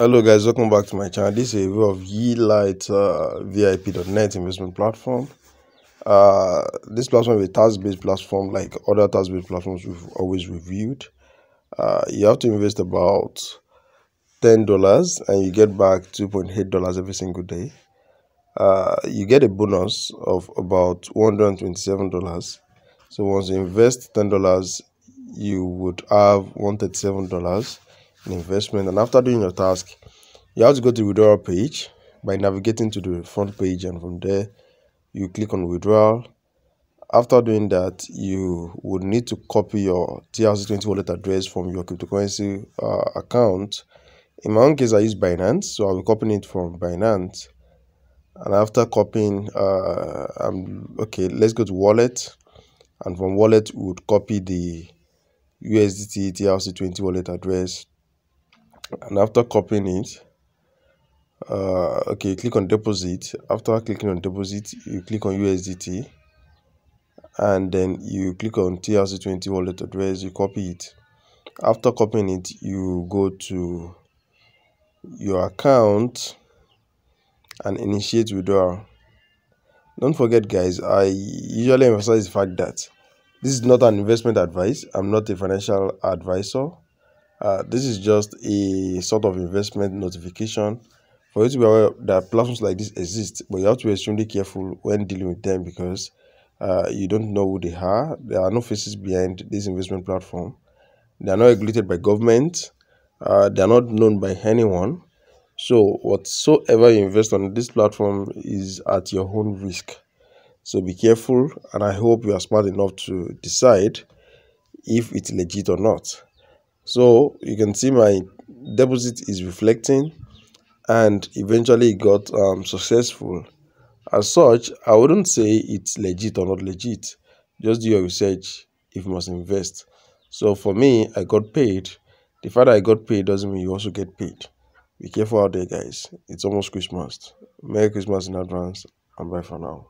Hello guys, welcome back to my channel. This is a review of Yeelight uh, VIP.net investment platform. Uh, this platform is a task-based platform like other task-based platforms we've always reviewed. Uh, you have to invest about $10 and you get back $2.8 every single day. Uh, you get a bonus of about $127. So once you invest $10, you would have $137 in investment and after doing your task you have to go to withdrawal page. By navigating to the front page and from there you click on withdrawal. After doing that you would need to copy your trc20 wallet address from your cryptocurrency uh, account. In my own case i use binance so i'll be copying it from binance. And after copying uh i'm okay let's go to wallet. And from wallet we would copy the usdt trc20 wallet address and after copying it uh, okay click on deposit. After clicking on deposit you click on usdt and then you click on trc20 wallet address you copy it. After copying it you go to your account and initiate withdrawal. Don't forget guys i usually emphasize the fact that this is not an investment advice. I'm not a financial advisor uh, this is just a sort of investment notification for you to be aware that platforms like this exist, but you have to be extremely careful when dealing with them because uh, you don't know who they are. There are no faces behind this investment platform. They are not regulated by government. Uh, they are not known by anyone. So whatsoever you invest on this platform is at your own risk. So be careful, and I hope you are smart enough to decide if it's legit or not so you can see my deposit is reflecting and eventually it got um, successful. As such i wouldn't say it's legit or not legit. Just do your research if you must invest. So for me i got paid. The fact that i got paid doesn't mean you also get paid. Be careful out there guys. It's almost christmas. Merry christmas in advance and bye for now